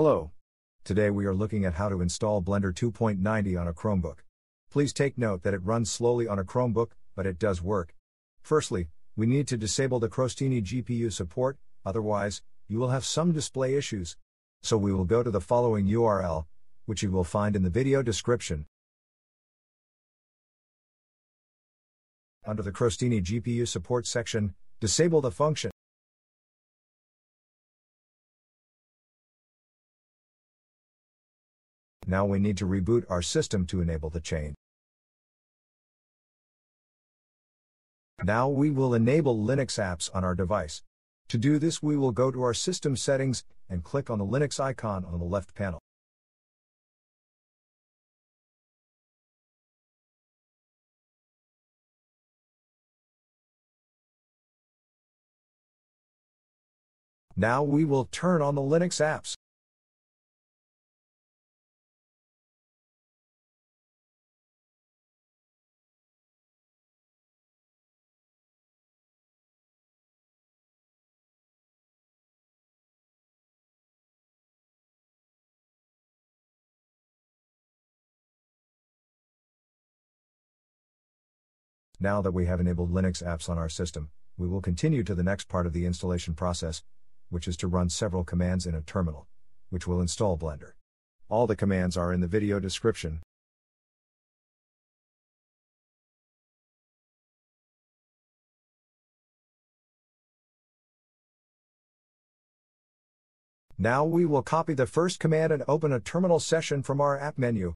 Hello. Today we are looking at how to install Blender 2.90 on a Chromebook. Please take note that it runs slowly on a Chromebook, but it does work. Firstly, we need to disable the Crostini GPU support, otherwise, you will have some display issues. So we will go to the following URL, which you will find in the video description. Under the Crostini GPU support section, disable the function. Now we need to reboot our system to enable the chain. Now we will enable Linux apps on our device. To do this we will go to our system settings and click on the Linux icon on the left panel. Now we will turn on the Linux apps. Now that we have enabled Linux apps on our system, we will continue to the next part of the installation process, which is to run several commands in a terminal, which will install Blender. All the commands are in the video description. Now we will copy the first command and open a terminal session from our app menu.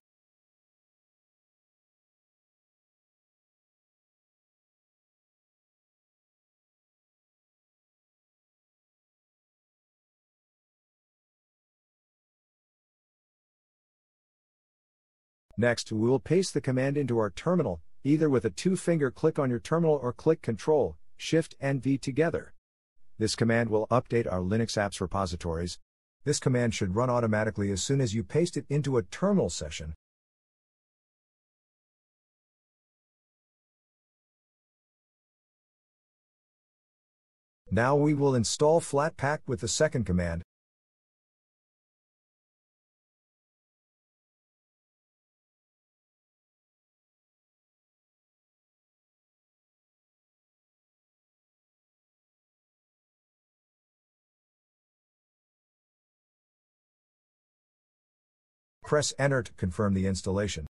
Next, we will paste the command into our terminal, either with a two-finger click on your terminal or click Ctrl, Shift and V together. This command will update our Linux apps repositories. This command should run automatically as soon as you paste it into a terminal session. Now we will install Flatpak with the second command. Press Enter to confirm the installation.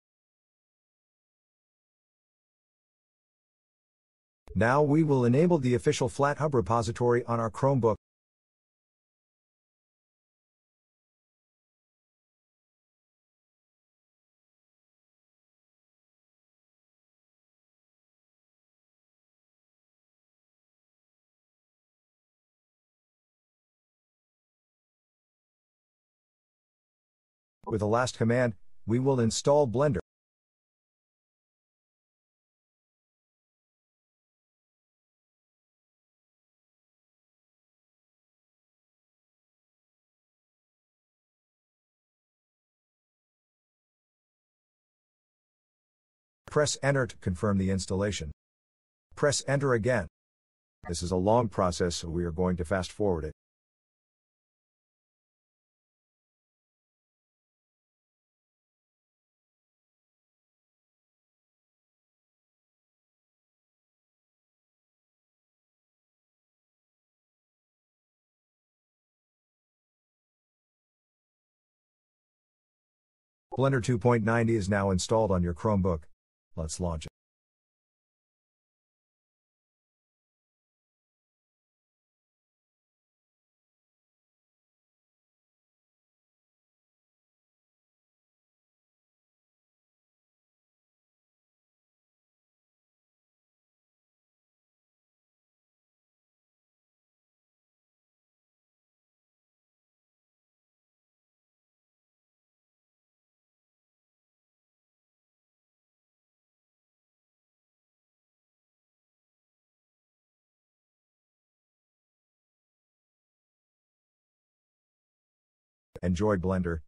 Now we will enable the official FlatHub repository on our Chromebook. With the last command, we will install Blender. Press Enter to confirm the installation. Press Enter again. This is a long process so we are going to fast forward it. Blender 2.90 is now installed on your Chromebook. Let's launch it. Enjoy Blender,